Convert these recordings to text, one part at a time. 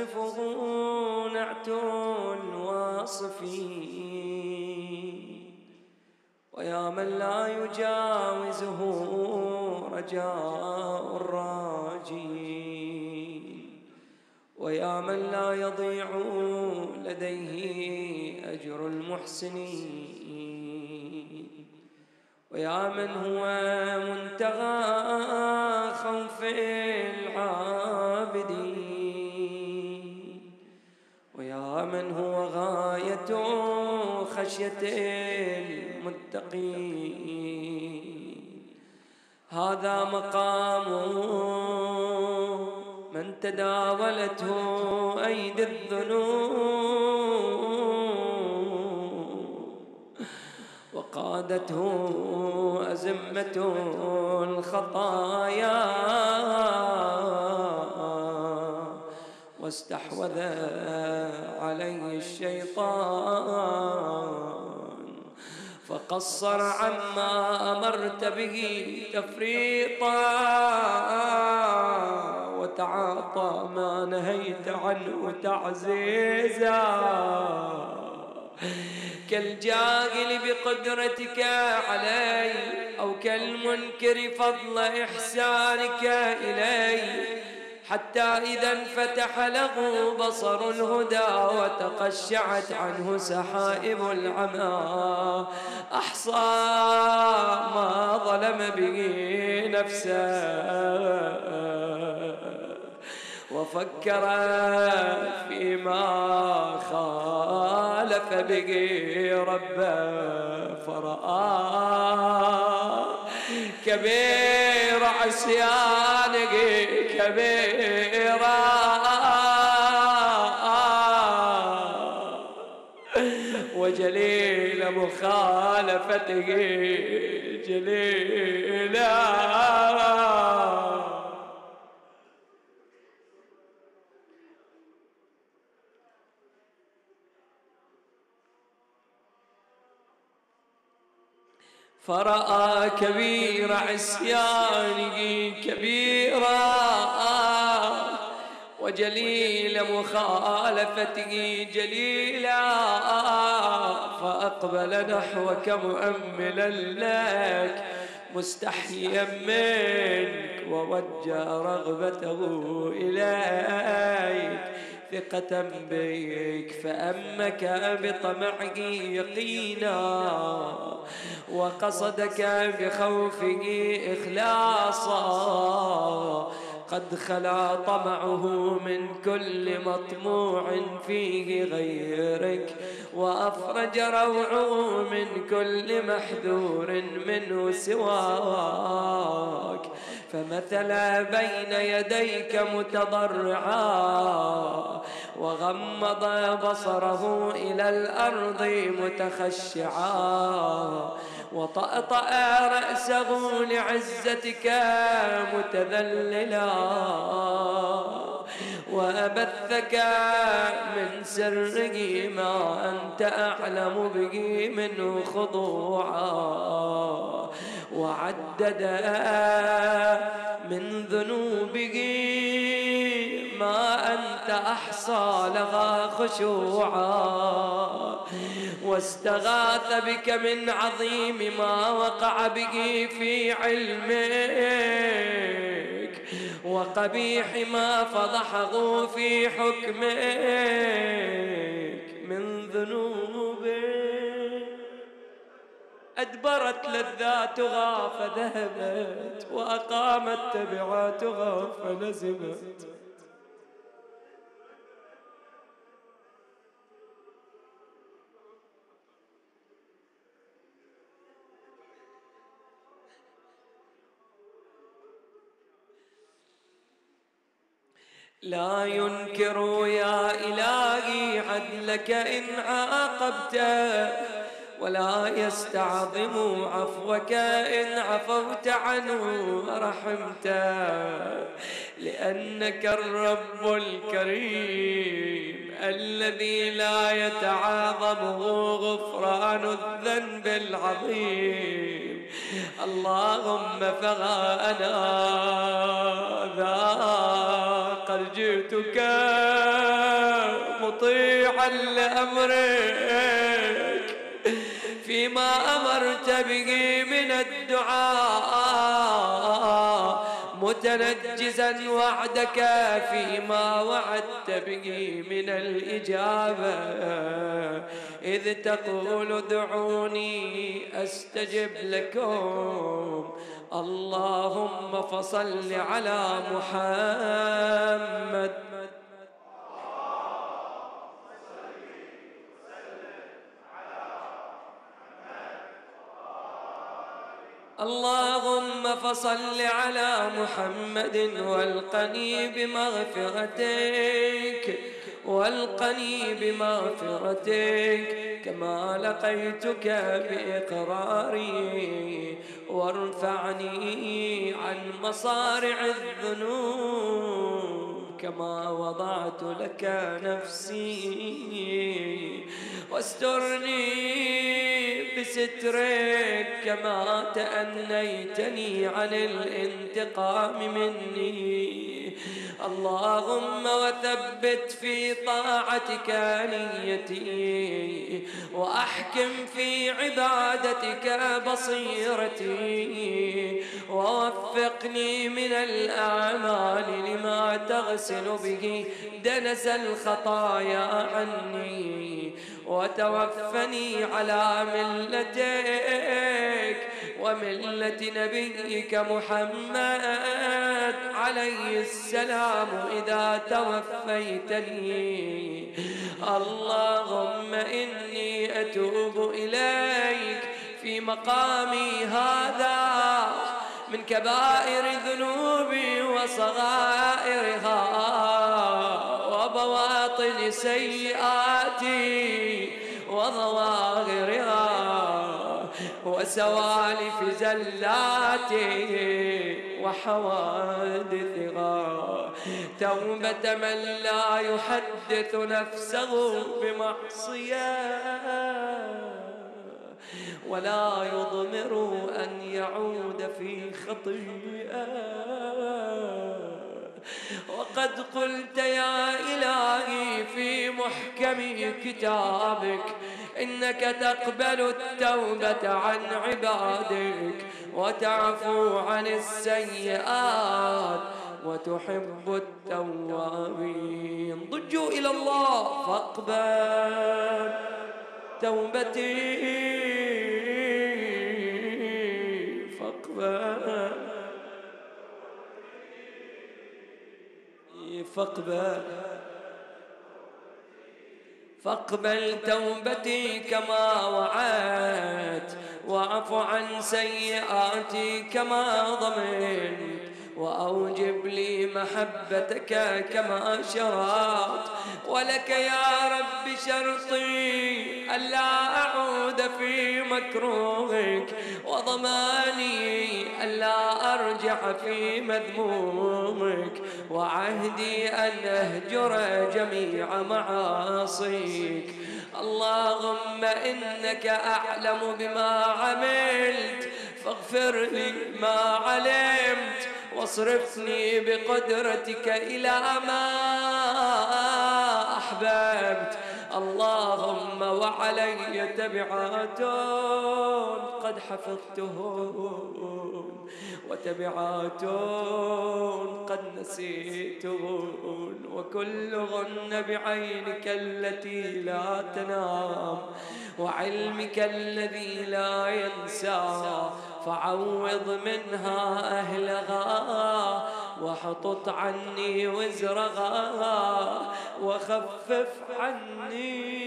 يصفه نعت الواصفين ويا من لا يجاوزه رجاء الراجين ويا من لا يضيع لديه أجر المحسنين ويا من هو منتهى خوف العابدين ويا من هو غاية خشية المتقين. هذا مقام من تداولته أيدي الذنوب. وقادته أزمة الخطايا. واستحوذ عليه الشيطان. فقصر عما أمرت به تفريطا وتعاطى ما نهيت عنه تعزيزا. كالجاهل بقدرتك علي أو كالمنكر فضل إحسانك إلي. حتى إذا انفتح له بصر الهدى وتقشعت عنه سحائب العمى. أحصى ما ظلم به نفسه. وفكر فيما خالف به ربه. فرآه كبير عصيانه كبيرا وجليل مخالفته جليلا. فرأى كبير عصيانه كبيرا وجليل مخالفته جليلا فأقبل نحوك مؤملا لك مستحيا منك ووجه رغبته إليك ثقة بك فأمك بطمعه يقينا. وقصدك بخوفه إخلاصا. قد خلا طمعه من كل مطموع فيه غيرك. وأفرج روعه من كل محذور منه سواك. فمثل بين يديك متضرعا وغمض بصره إلى الأرض متخشعا. وطأطأ رأسه لعزتك متذللا. وأبثك من سره ما أنت أعلم به منه خضوعا وعدد من ذنوبه ما أنت أحصى لها خشوعا واستغاث بك من عظيم ما وقع به في علمك وقبيح ما فضحه في حكمك من ذنوبك. أدبرت لذاتها فذهبت وأقامت تبعاتها فلزمت لا ينكر يا إلهي عدلك إن عاقبت ولا يستعظم عفوك إن عفوت عنه ورحمته لأنك الرب الكريم الذي لا يتعاظمه غفران الذنب العظيم. اللهم فها أنا ذا قد جئتك مطيعا لأمرك فيما أمرت به من الدعاء متنجزا وعدك فيما وعدت به من الإجابة. إذ تقول ادعوني أستجب لكم. اللهم فصل على محمد. اللهم فصل على محمد والقني بمغفرتك. والقني بمغفرتك كما لقيتك بإقراري. وارفعني عن مصارع الذنوب كما وضعت لك نفسي. واسترني بسترك كما تأنيتني عن الانتقام مني. اللهم وثبت في طاعتك نيتي وأحكم في عبادتك بصيرتي ووفقني من الأعمال لما تغسل به دنس الخطايا عني وتوفني على ملتك وملة نبيك محمد عليه السلام إذا توفيتني. اللهم إني أتوب إليك في مقامي هذا من كبائر ذنوبي وصغائرها. وبواطن سيئاتي وظواهرها وسوالف زلاتي وحوادثها توبة من لا يحدث نفسه بمعصية ولا يضمر أن يعود في خطيئة. وقد قلت يا إلهي في محكم كتابك إنك تقبل التوبة عن عبادك وتعفو عن السيئات وتحب التوابين. ضجوا إلى الله فاقبل توبتي. فاقبل. فاقبل توبتي كما وعدت واعف عن سيئاتي كما ضمنت وأوجب لي محبتك كما شرعت. ولك يا رب شرطي ألا في مكروهك وضماني ألا أرجع في مذمومك وعهدي أن أهجر جميع معاصيك. اللهم إنك أعلم بما عملت فاغفر لي ما علمت واصرفني بقدرتك إلى ما أحببت. اللهم وعلي تبعات قد حفظتهن وتبعات قد نسيتهن وكلهن بعينك التي لا تنام وعلمك الذي لا ينسى فعوض منها أهلها وحطط عني وزرها وخفف عني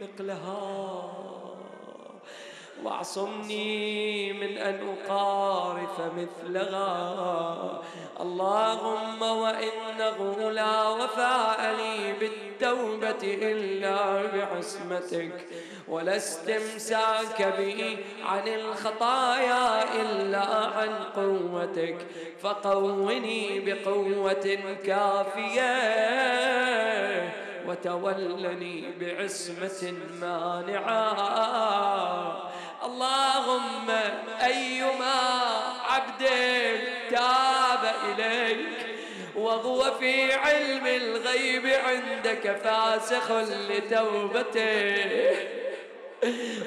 ثقلها. واعصمني من أن أقارف مثلها اللهم وإنه لا وفاء لي بالتوبة التوبة إلا بعصمتك ولا استمساك بي عن الخطايا إلا عن قوتك. فقوني بقوة كافية وتولني بعصمة مانعة. اللهم أيما عبد تاب إليك وهو في علم الغيب عندك فاسخ لتوبته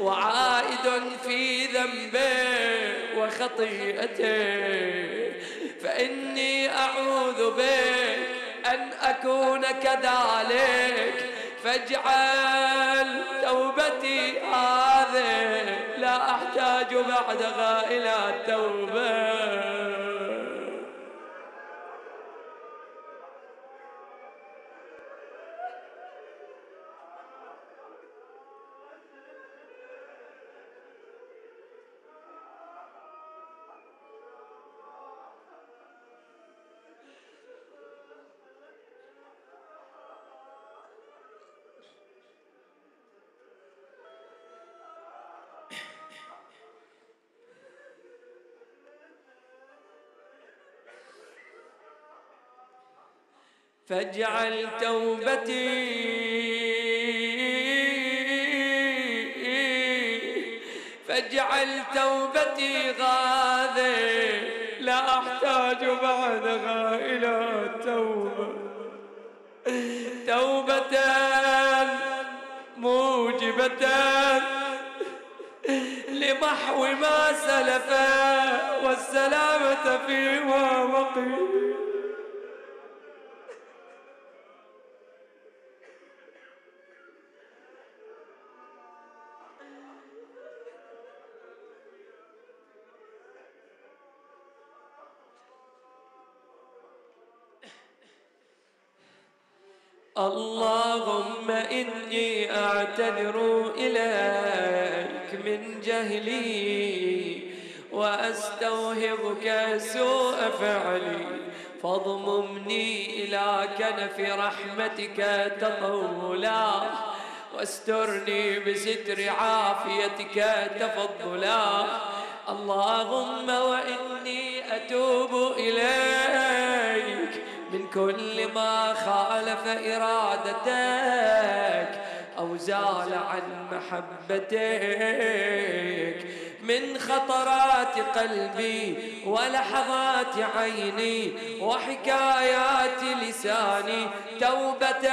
وعائد في ذنبه وخطيئته. فإني أعوذ بك أن أكون كذلك فاجعل توبتي هذه لا أحتاج بعدها إلى توبة فاجعل توبتي فاجعل توبتي غاذي لا أحتاج بعدها إلى توبة توبة موجبة لمحو ما سلف والسلامة فيما بقي اللهم إني أعتذر إليك من جهلي وأستوهبك سوء فعلي فاضممني إلى كنف رحمتك تطولا واسترني بستر عافيتك تفضلا اللهم وإني أتوب إليك من كل ما خالف إرادتك أو زال عن محبتك. من خطرات قلبي ولحظات عيني وحكايات لساني توبة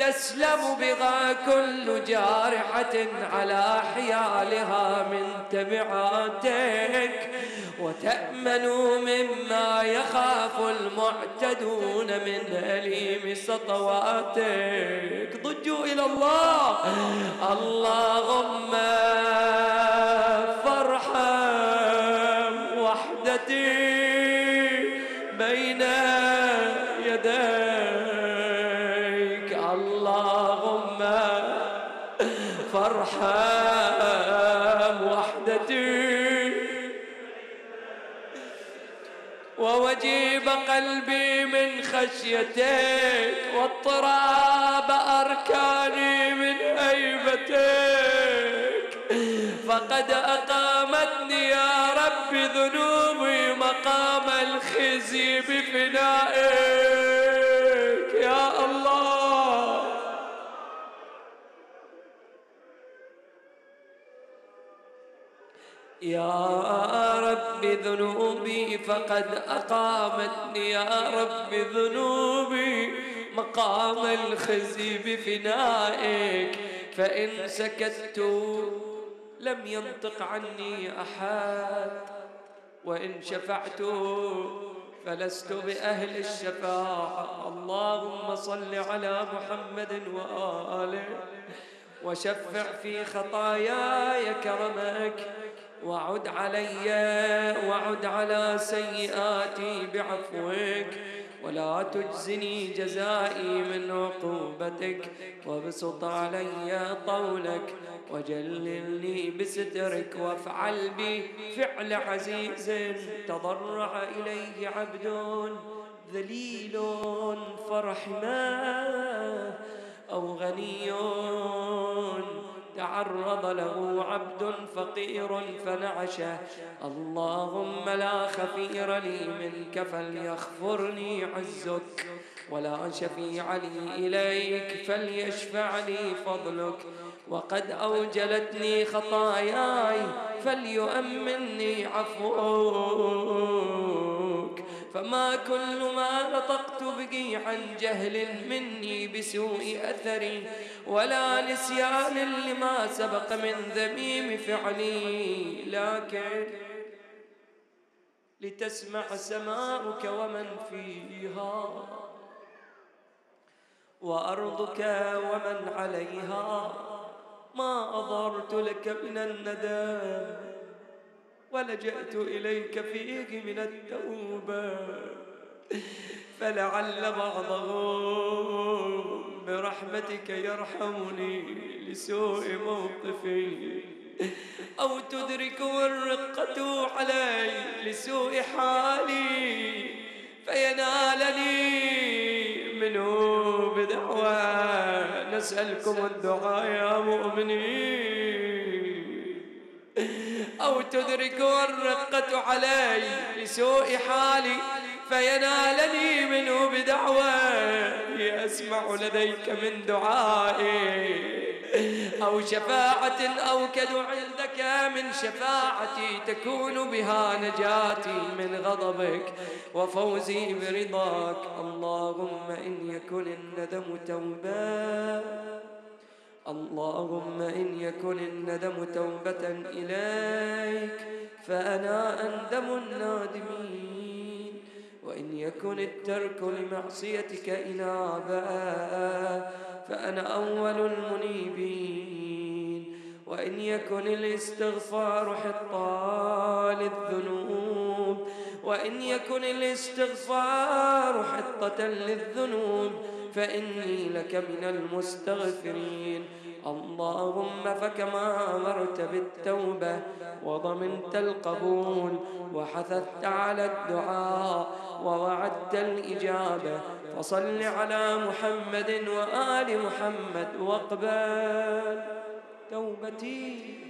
تسلم بها كل جارحة على حيالها من تبعاتك وتأمن مما يخاف المعتدون من أليم سطواتك. ضجوا إلى الله. اللهم فارحم وحدتي. ووجيب قلبي من خشيتك واضطراب أركاني من هيبتك. فقد أقامتني يا رب ذنوبي مقام الخزي بفنائك. يا رب ذنوبي فقد أقامتني يا رب ذنوبي مقام الخزي بفنائك فإن سكت لم ينطق عني أحد وإن شفعت فلست بأهل الشفاعة. اللهم صل على محمد وآله وشفع في خطاياي كرمك. وعد علي وعد على سيئاتي بعفوك ولا تجزني جزائي من عقوبتك وابسط علي طولك وجللني بسترك وافعل بي فعل عزيز تضرع إليه عبد ذليل فرحمة أو غني تعرض له عبد فقير فنعشه. اللهم لا خفير لي منك فليخفرني عزك ولا شفيع لي إليك فليشفع لي فضلك. وقد أوجلتني خطاياي فليؤمني عفوك. فما كل ما نطقت به عن جهل مني بسوء أثري ولا نسيان لما سبق من ذميم فعلي. لكن لتسمع سماؤك ومن فيها وأرضك ومن عليها ما أظهرت لك من الندم. ولجأت إليك فيه من التوبة. فلعل بعضهم برحمتك يرحمني لسوء موقفي أو تدرك الرقة علي لسوء حالي فينالني منه بدعوى. نسألكم الدعاء يا مؤمنين. أو تدرك الرقة علي لسوء حالي فينالني منه بدعوى أسمع لديك من دعائي. أو شفاعة أوكد عندك من شفاعتي تكون بها نجاتي من غضبك وفوزي برضاك. اللهم إن يكن الندم توبة اللهم إن يكن الندم توبة إليك فأنا أندم النادمين. وإن يكن الترك لمعصيتك إنابا فأنا أول المنيبين. وإن يكن الاستغفار حطا للذنوب. وإن يكن الاستغفار حطة للذنوب. فإني لك من المستغفرين. اللهم فكما أمرت بالتوبة وضمنت القبول وحثثت على الدعاء ووعدت الإجابة فصل على محمد وآل محمد واقبل توبتي.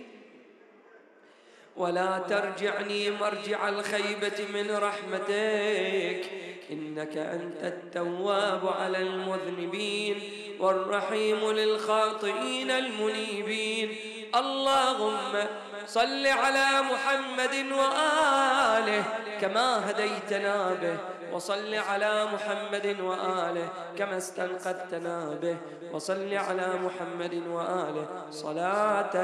ولا ترجعني مرجع الخيبة من رحمتك. إنك أنت التواب على المذنبين والرحيم للخاطئين المنيبين. اللهم صل على محمد وآله كما هديتنا به وصل على محمد وآله كما استنقذتنا به وصل على محمد وآله صلاة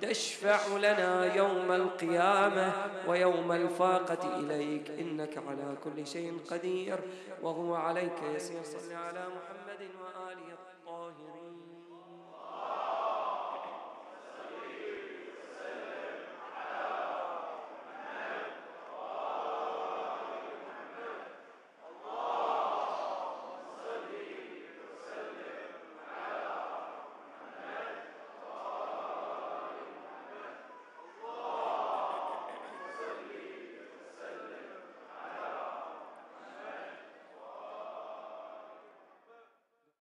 تشفع لنا يوم القيامة ويوم الفاقة إليك. إنك على كل شيء قدير وهو عليك يسير. صل على محمد وآله الطاهرين.